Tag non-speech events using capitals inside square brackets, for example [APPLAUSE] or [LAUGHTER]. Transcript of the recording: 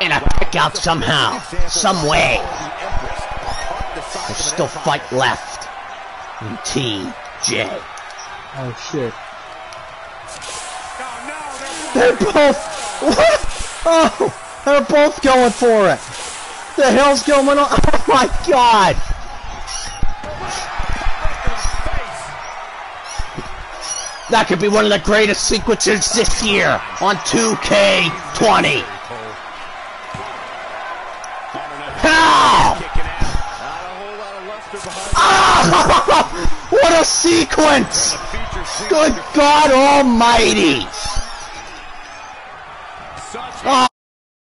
And a pick out somehow, some way. There's still fight left in TJ. Oh shit. They're both. What? Oh, they're both going for it. The hell's going on? [LAUGHS] Oh my god. That could be one of the greatest sequences this year on 2K20. Ah! [LAUGHS] What a sequence! Good God Almighty! Oh.